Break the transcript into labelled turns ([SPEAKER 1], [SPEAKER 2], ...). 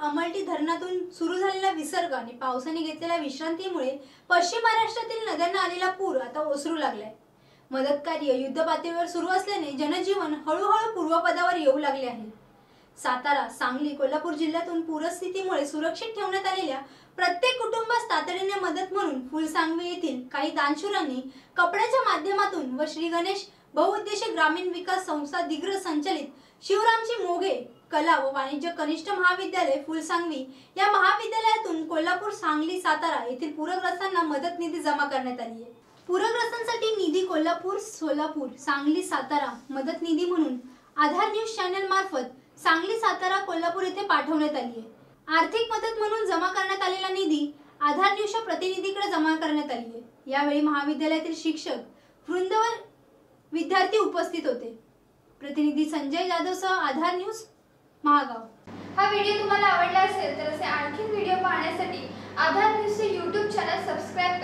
[SPEAKER 1] सांगली धरणातून सुरू झालेला विसर्ग आणि पावसाने घेतलेल्या विश्रांतीमुळे पश्चिम महाराष्ट्रातील नद्यांना आलेला पूर आता ओसरू लागलाय. मदत कार्य युद्ध पातळीवर सुरू असल्याने जनजीवन हळूहळू पूर्वपदावर येऊ लागले आहे. सातारा सांगली कोल्हापूर जिल्ह्यातून पूरस्थितीमुळे सुरक्षित ठेवण्यात आलेल्या प्रत्येक कुटुंबास तातडीने मदत म्हणून फुलसांगवी येथील काही दानशूरांनी कपड्याच्या माध्यमातून व श्री गणेश बहुउद्देशीय ग्रामीण विकास संस्था दिग्र संचलित शिवरामची मोघे कला व वाणिज्य कनिष्ठ महाविद्यालय फुलसांगवी या महाविद्यालयातून कोल्हापूर सांगली सातारा येथील पूरग्रस्तांना मदत निधी जमा करण्यात आली आहे. पूरग्रस्तांसाठी निधी कोल्हापूर सोलापूर सांगली सातारा मदत निधी म्हणून आधार न्यूज चॅनल मार्फत सांगली सातारा कोल्हापूर येथे पाठवण्यात आली आहे. आर्थिक मदत म्हणून जमा करण्यात आलेला निधी आधार न्यूजच्या प्रतिनिधीकडे जमा करण्यात आली आहे. यावेळी महाविद्यालयातील शिक्षक वृंदवर विद्यार्थी उपस्थित होते. प्रतिनिधी संजय जाधवसह आधार न्यूज महागाव
[SPEAKER 2] हा व्हिडिओ तुम्हाला आवडला असेल तर असे आणखी व्हिडिओ पाहण्यासाठी आधार न्यूजचे यूट्यूब चॅनल सबस्क्राईब